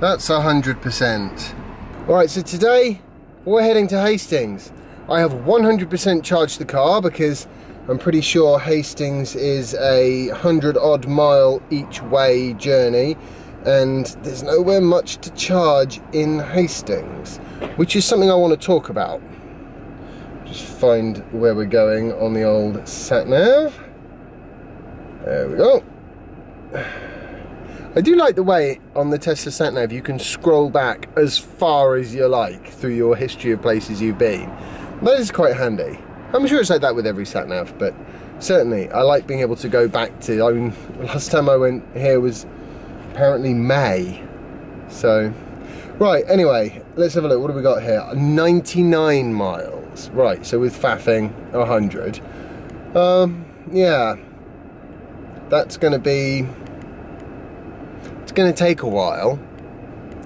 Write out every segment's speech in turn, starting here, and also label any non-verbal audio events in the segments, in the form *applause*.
That's 100%. Alright, so today we're heading to Hastings. I have 100% charged the car because I'm pretty sure Hastings is a 100 odd mile each way journey and there's nowhere much to charge in Hastings, which is something I want to talk about. Just find where we're going on the old sat nav. There we go. I do like the way on the Tesla sat nav you can scroll back as far as you like through your history of places you've been. That is quite handy. I'm sure it's like that with every sat nav, but certainly I like being able to go back to. I mean, *laughs* last time I went here was apparently May. So, right, anyway, let's have a look. What have we got here? 99 miles. Right, so with faffing, 100. Um, yeah. That's going to be... Going to take a while,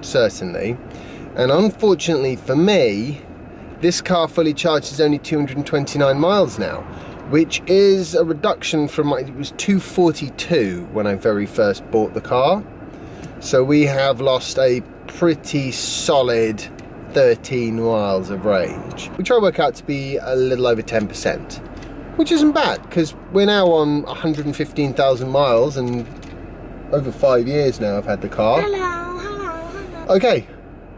certainly. And unfortunately for me, this car fully charged is only 229 miles now which is a reduction from my, it was 242 when I very first bought the car so we have lost a pretty solid 13 miles of range, which I work out to be a little over 10%, which isn't bad because we're now on 115,000 miles and over five years now I've had the car. Hello, hello, hello. Okay,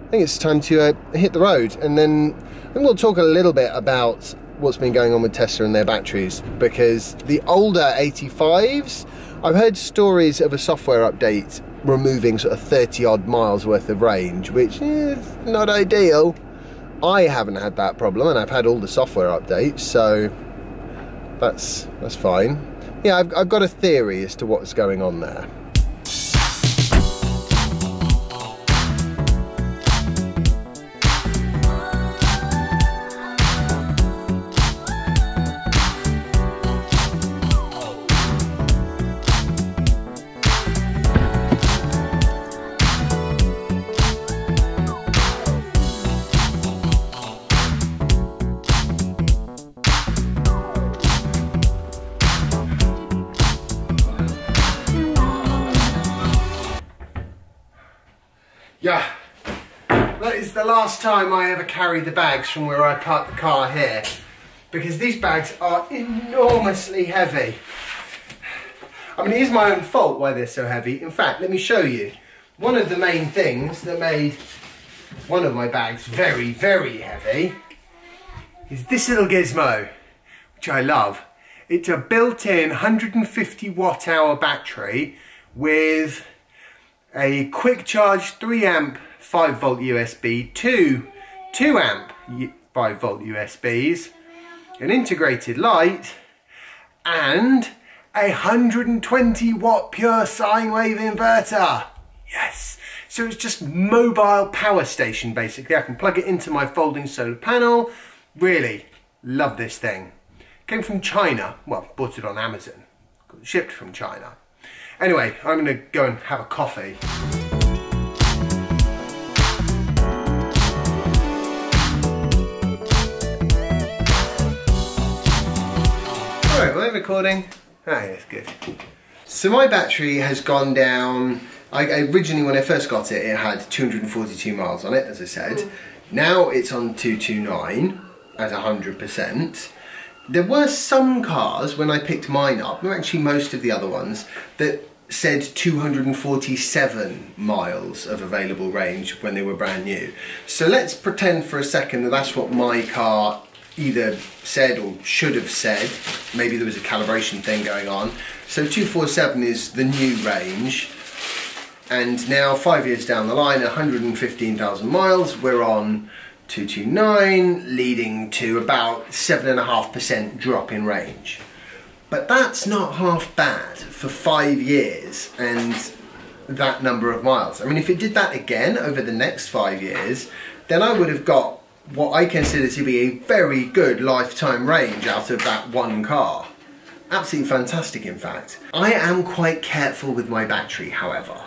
I think it's time to uh, hit the road and then we'll talk a little bit about what's been going on with Tesla and their batteries because the older 85s, I've heard stories of a software update removing sort of 30 odd miles worth of range, which is not ideal. I haven't had that problem and I've had all the software updates, so that's that's fine. Yeah, I've, I've got a theory as to what's going on there. Yeah, that is the last time I ever carry the bags from where I park the car here because these bags are enormously heavy. I mean, it is my own fault why they're so heavy. In fact, let me show you. One of the main things that made one of my bags very, very heavy is this little gizmo, which I love. It's a built-in 150 watt hour battery with a quick charge 3 amp 5 volt USB, two 2 amp 5 volt USBs, an integrated light, and a 120 watt pure sine wave inverter. Yes, so it's just mobile power station basically. I can plug it into my folding solar panel. Really love this thing. Came from China, well, bought it on Amazon, shipped from China. Anyway, I'm gonna go and have a coffee. Alright, am I recording? Ah, yes, good. So my battery has gone down, I, originally when I first got it, it had 242 miles on it, as I said. Mm. Now it's on 229 at 100%. There were some cars when I picked mine up, and actually most of the other ones, that said 247 miles of available range when they were brand new. So let's pretend for a second that that's what my car either said or should have said. Maybe there was a calibration thing going on. So 247 is the new range. And now five years down the line, 115,000 miles, we're on 229, leading to about 7.5% drop in range. But that's not half bad for five years and that number of miles. I mean, if it did that again over the next five years, then I would have got what I consider to be a very good lifetime range out of that one car. Absolutely fantastic, in fact. I am quite careful with my battery, however.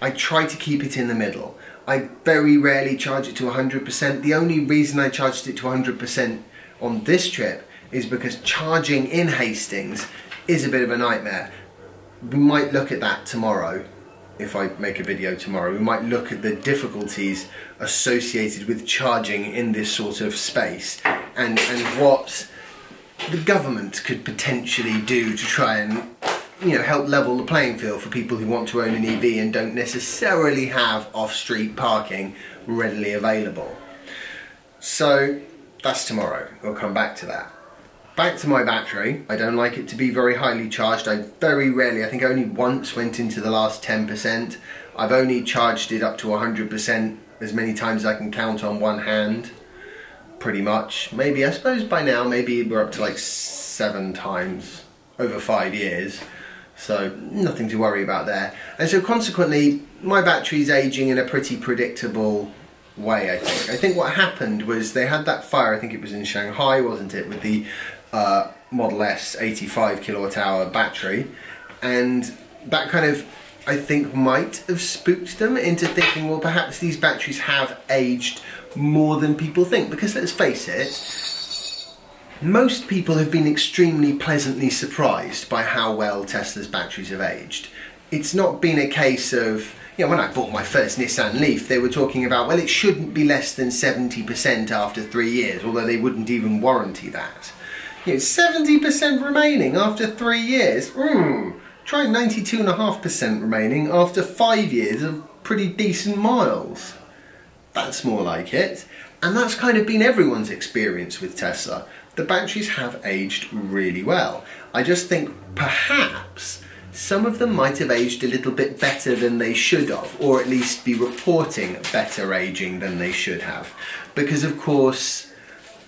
I try to keep it in the middle. I very rarely charge it to 100%. The only reason I charged it to 100% on this trip is because charging in Hastings is a bit of a nightmare. We might look at that tomorrow if I make a video tomorrow. We might look at the difficulties associated with charging in this sort of space and, and what the government could potentially do to try and you know help level the playing field for people who want to own an EV and don't necessarily have off-street parking readily available. So that's tomorrow. We'll come back to that. Back to my battery. I don't like it to be very highly charged. I very rarely, I think only once went into the last 10%. I've only charged it up to 100% as many times as I can count on one hand. Pretty much. Maybe, I suppose by now, maybe we're up to like seven times over five years. So nothing to worry about there. And so consequently, my battery's aging in a pretty predictable way, I think. I think what happened was they had that fire, I think it was in Shanghai, wasn't it, with the uh, Model S 85 kilowatt hour battery. And that kind of, I think, might have spooked them into thinking, well, perhaps these batteries have aged more than people think. Because let's face it, most people have been extremely pleasantly surprised by how well Tesla's batteries have aged. It's not been a case of, you know, when I bought my first Nissan Leaf, they were talking about, well, it shouldn't be less than 70% after three years, although they wouldn't even warranty that. You know, 70% remaining after three years. Hmm. Try 92.5% remaining after five years of pretty decent miles. That's more like it. And that's kind of been everyone's experience with Tesla the batteries have aged really well. I just think perhaps some of them might have aged a little bit better than they should have, or at least be reporting better aging than they should have. Because of course,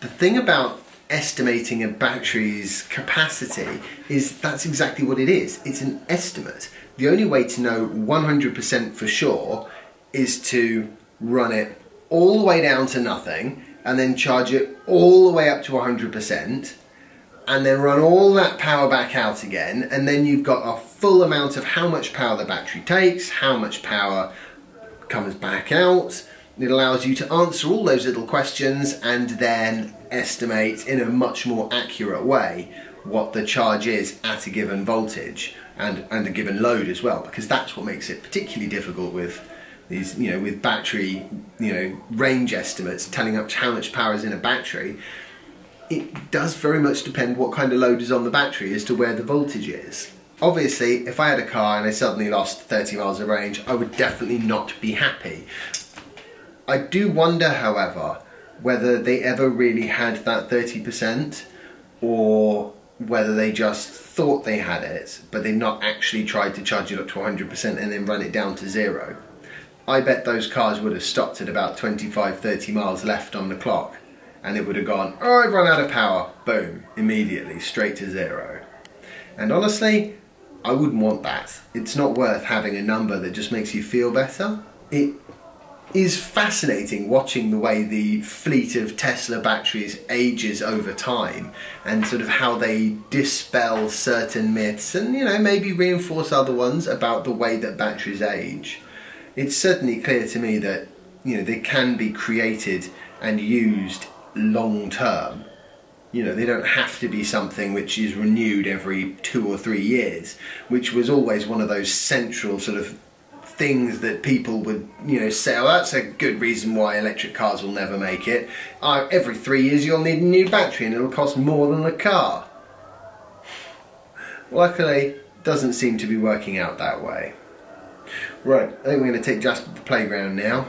the thing about estimating a battery's capacity is that's exactly what it is. It's an estimate. The only way to know 100% for sure is to run it all the way down to nothing and then charge it all the way up to 100% and then run all that power back out again and then you've got a full amount of how much power the battery takes, how much power comes back out. It allows you to answer all those little questions and then estimate in a much more accurate way what the charge is at a given voltage and, and a given load as well because that's what makes it particularly difficult with these, you know, with battery, you know, range estimates telling us how much power is in a battery, it does very much depend what kind of load is on the battery as to where the voltage is. Obviously, if I had a car and I suddenly lost 30 miles of range, I would definitely not be happy. I do wonder, however, whether they ever really had that 30% or whether they just thought they had it, but they've not actually tried to charge it up to 100% and then run it down to zero. I bet those cars would have stopped at about 25, 30 miles left on the clock and it would have gone, oh, I've run out of power. Boom, immediately, straight to zero. And honestly, I wouldn't want that. It's not worth having a number that just makes you feel better. It is fascinating watching the way the fleet of Tesla batteries ages over time and sort of how they dispel certain myths and you know maybe reinforce other ones about the way that batteries age it's certainly clear to me that you know they can be created and used long term. You know, they don't have to be something which is renewed every two or three years, which was always one of those central sort of things that people would, you know, say, oh, that's a good reason why electric cars will never make it. Uh, every three years you'll need a new battery and it'll cost more than a car. Luckily, doesn't seem to be working out that way. Right, I think we're going to take Jasper to the playground now.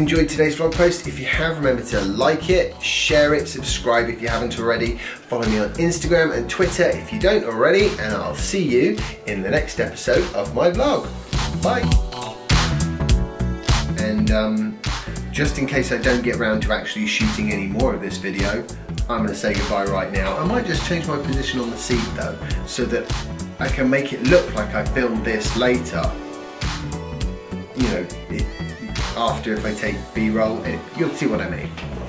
Enjoyed today's vlog post. If you have, remember to like it, share it, subscribe if you haven't already. Follow me on Instagram and Twitter if you don't already, and I'll see you in the next episode of my vlog. Bye. And um, just in case I don't get around to actually shooting any more of this video, I'm going to say goodbye right now. I might just change my position on the seat though, so that I can make it look like I filmed this later. You know, it, after if I take B-roll, you'll see what I mean.